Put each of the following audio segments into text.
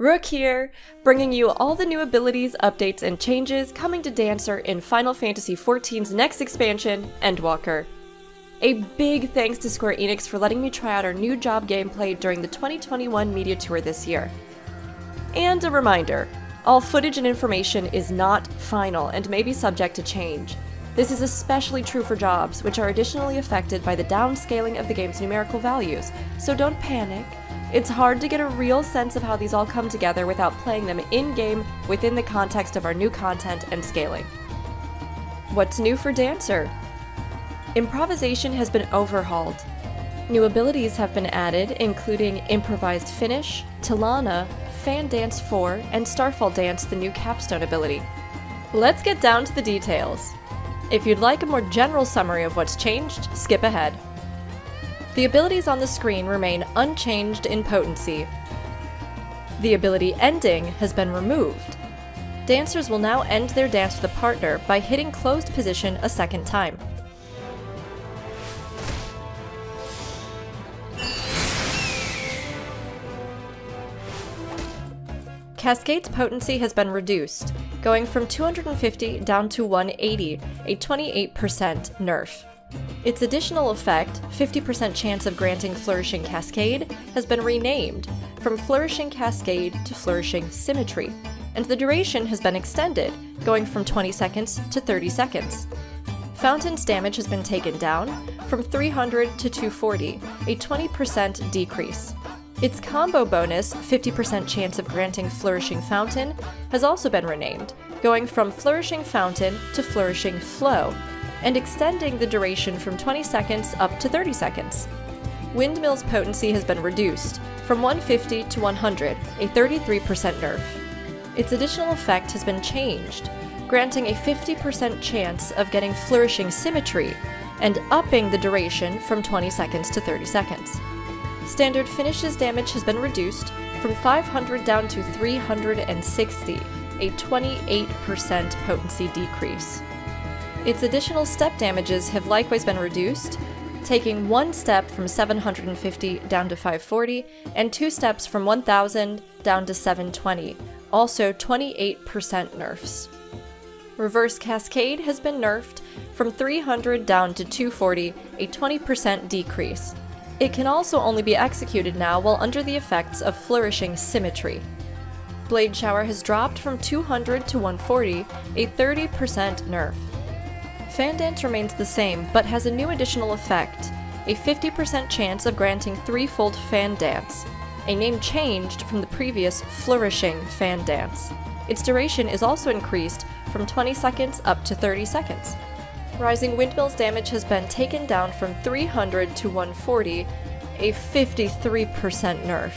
Rook here, bringing you all the new abilities, updates, and changes coming to Dancer in Final Fantasy XIV's next expansion, Endwalker. A big thanks to Square Enix for letting me try out our new job gameplay during the 2021 media tour this year. And a reminder all footage and information is not final and may be subject to change. This is especially true for jobs, which are additionally affected by the downscaling of the game's numerical values, so don't panic. It's hard to get a real sense of how these all come together without playing them in game within the context of our new content and scaling. What's new for Dancer? Improvisation has been overhauled. New abilities have been added, including Improvised Finish, Tillana, Fan Dance 4, and Starfall Dance, the new capstone ability. Let's get down to the details. If you'd like a more general summary of what's changed, skip ahead. The abilities on the screen remain unchanged in potency. The ability ending has been removed. Dancers will now end their dance with a partner by hitting closed position a second time. Cascade's potency has been reduced, going from 250 down to 180, a 28% nerf. Its additional effect, 50% chance of granting Flourishing Cascade, has been renamed from Flourishing Cascade to Flourishing Symmetry, and the duration has been extended, going from 20 seconds to 30 seconds. Fountain's damage has been taken down from 300 to 240, a 20% decrease. Its combo bonus, 50% chance of granting Flourishing Fountain, has also been renamed, going from Flourishing Fountain to Flourishing Flow, and extending the duration from 20 seconds up to 30 seconds. Windmill's potency has been reduced from 150 to 100, a 33% nerf. Its additional effect has been changed, granting a 50% chance of getting Flourishing Symmetry and upping the duration from 20 seconds to 30 seconds. Standard Finishes damage has been reduced from 500 down to 360, a 28% potency decrease. Its additional step damages have likewise been reduced, taking one step from 750 down to 540, and two steps from 1000 down to 720, also 28% nerfs. Reverse Cascade has been nerfed from 300 down to 240, a 20% decrease. It can also only be executed now while under the effects of Flourishing Symmetry. Blade Shower has dropped from 200 to 140, a 30% nerf. Fan Dance remains the same, but has a new additional effect, a 50% chance of granting threefold Fan Dance, a name changed from the previous Flourishing Fan Dance. Its duration is also increased from 20 seconds up to 30 seconds. Rising Windmill's damage has been taken down from 300 to 140, a 53% nerf.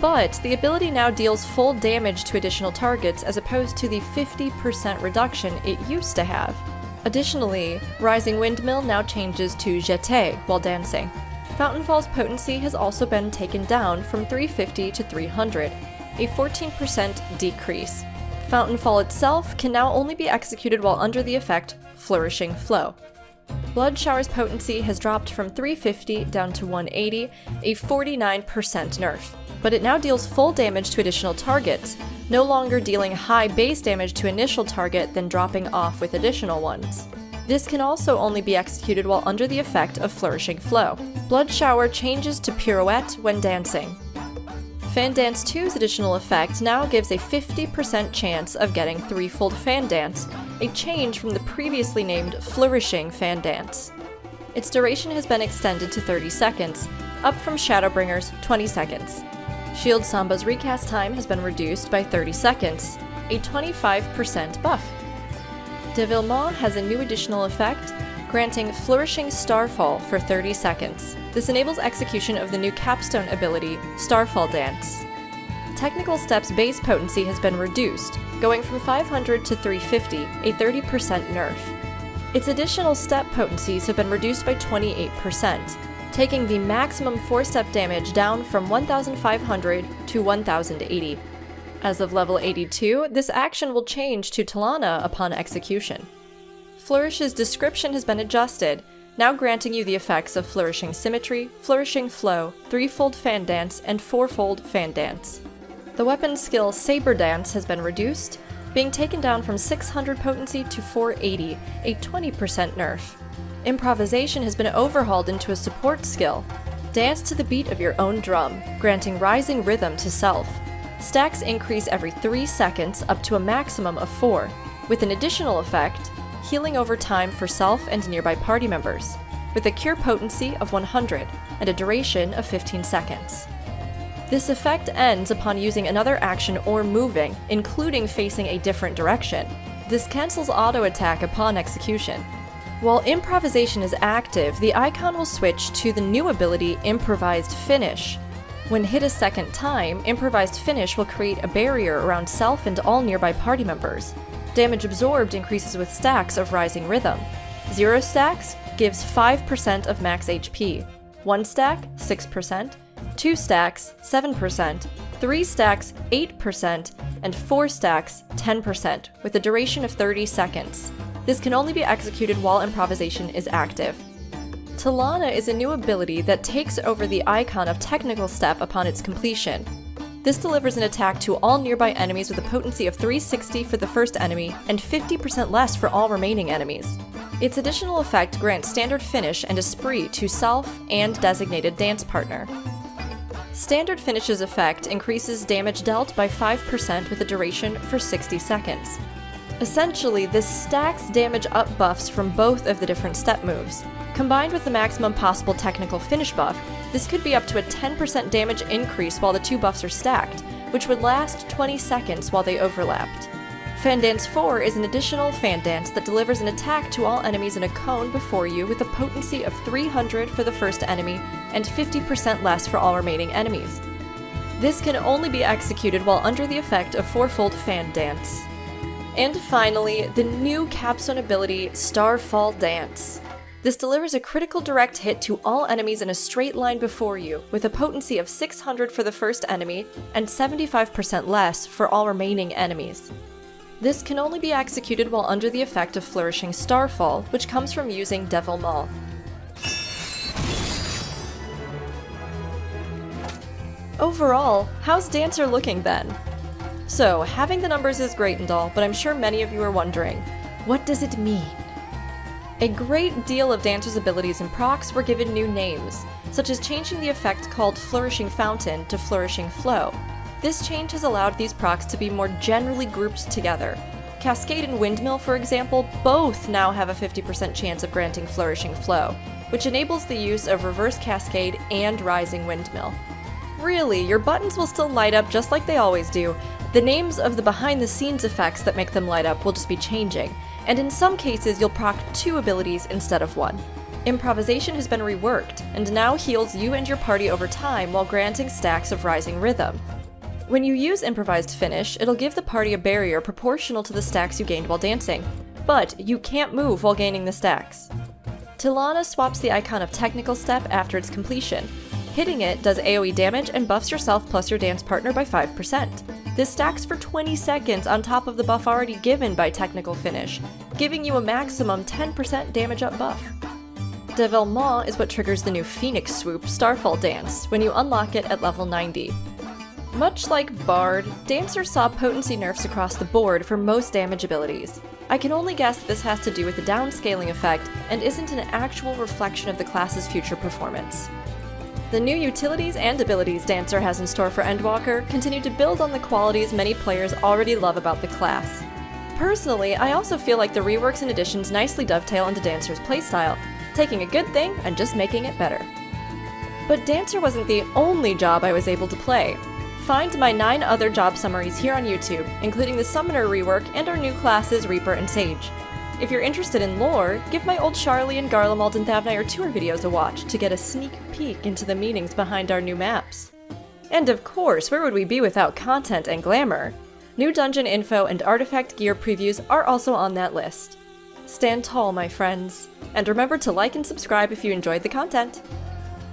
But the ability now deals full damage to additional targets as opposed to the 50% reduction it used to have. Additionally, Rising Windmill now changes to Jeté while dancing. Fountainfall's potency has also been taken down from 350 to 300, a 14% decrease. Fountainfall itself can now only be executed while under the effect Flourishing Flow. Blood Shower's potency has dropped from 350 down to 180, a 49% nerf, but it now deals full damage to additional targets, no longer dealing high base damage to initial target then dropping off with additional ones. This can also only be executed while under the effect of Flourishing Flow. Blood Shower changes to Pirouette when dancing, Fan Dance 2's additional effect now gives a 50% chance of getting threefold Fan Dance, a change from the previously named Flourishing Fan Dance. Its duration has been extended to 30 seconds, up from Shadowbringer's 20 seconds. Shield Samba's recast time has been reduced by 30 seconds, a 25% buff. Devilment has a new additional effect, granting Flourishing Starfall for 30 seconds. This enables execution of the new capstone ability, Starfall Dance. Technical Step's base potency has been reduced, going from 500 to 350, a 30% nerf. Its additional step potencies have been reduced by 28%, taking the maximum 4-step damage down from 1500 to 1080. As of level 82, this action will change to Tillana upon execution. Flourish's description has been adjusted, now granting you the effects of Flourishing Symmetry, Flourishing Flow, Threefold Fan Dance, and Fourfold Fan Dance. The weapon skill Saber Dance has been reduced, being taken down from 600 potency to 480, a 20% nerf. Improvisation has been overhauled into a support skill. Dance to the beat of your own drum, granting rising rhythm to self. Stacks increase every 3 seconds up to a maximum of 4, with an additional effect, healing over time for self and nearby party members, with a cure potency of 100 and a duration of 15 seconds. This effect ends upon using another action or moving, including facing a different direction. This cancels auto attack upon execution. While improvisation is active, the icon will switch to the new ability Improvised Finish. When hit a second time, Improvised Finish will create a barrier around self and all nearby party members. Damage absorbed increases with stacks of Rising Rhythm. Zero stacks gives 5% of max HP, 1 stack, 6%, 2 stacks, 7%, 3 stacks, 8%, and 4 stacks, 10%, with a duration of 30 seconds. This can only be executed while improvisation is active. Tillana is a new ability that takes over the icon of Technical Step upon its completion. This delivers an attack to all nearby enemies with a potency of 360 for the first enemy and 50% less for all remaining enemies. Its additional effect grants standard finish and esprit to self and designated dance partner. Standard Finish's effect increases damage dealt by 5% with a duration for 60 seconds. Essentially, this stacks damage up buffs from both of the different step moves. Combined with the maximum possible technical finish buff, this could be up to a 10% damage increase while the two buffs are stacked, which would last 20 seconds while they overlapped. Fan Dance 4 is an additional fan dance that delivers an attack to all enemies in a cone before you with a potency of 300 for the first enemy and 50% less for all remaining enemies. This can only be executed while under the effect of fourfold fan dance. And finally, the new capstone ability, Starfall Dance. This delivers a critical direct hit to all enemies in a straight line before you, with a potency of 600 for the first enemy and 75% less for all remaining enemies. This can only be executed while under the effect of Flourishing Starfall, which comes from using Devilment. Overall, how's Dancer looking then? So, having the numbers is great and all, but I'm sure many of you are wondering, what does it mean? A great deal of Dancer's abilities and procs were given new names, such as changing the effect called Flourishing Fountain to Flourishing Flow, this change has allowed these procs to be more generally grouped together. Cascade and Windmill, for example, both now have a 50% chance of granting Flourishing Flow, which enables the use of Reverse Cascade and Rising Windmill. Really, your buttons will still light up just like they always do. The names of the behind the scenes effects that make them light up will just be changing, and in some cases you'll proc two abilities instead of one. Improvisation has been reworked, and now heals you and your party over time while granting stacks of Rising Rhythm. When you use Improvised Finish, it'll give the party a barrier proportional to the stacks you gained while dancing, but you can't move while gaining the stacks. Tillana swaps the icon of Technical Step after its completion. Hitting it does AoE damage and buffs yourself plus your dance partner by 5%. This stacks for 20 seconds on top of the buff already given by Technical Finish, giving you a maximum 10% damage up buff. Devilment is what triggers the new Phoenix Swoop Starfall Dance when you unlock it at level 90. Much like Bard, Dancer saw potency nerfs across the board for most damage abilities. I can only guess this has to do with the downscaling effect and isn't an actual reflection of the class's future performance. The new utilities and abilities Dancer has in store for Endwalker continue to build on the qualities many players already love about the class. Personally, I also feel like the reworks and additions nicely dovetail into Dancer's playstyle, taking a good thing and just making it better. But Dancer wasn't the only job I was able to play. Find my 9 other job summaries here on YouTube, including the Summoner rework and our new classes Reaper and Sage. If you're interested in lore, give my old Sharlayan Garlemald and Thavnair tour videos a watch to get a sneak peek into the meanings behind our new maps. And of course, where would we be without content and glamour? New dungeon info and artifact gear previews are also on that list. Stand tall, my friends, and remember to like and subscribe if you enjoyed the content.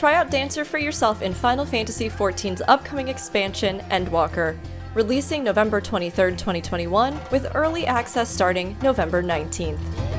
Try out Dancer for yourself in Final Fantasy XIV's upcoming expansion, Endwalker, releasing November 23, 2021, with early access starting November 19th.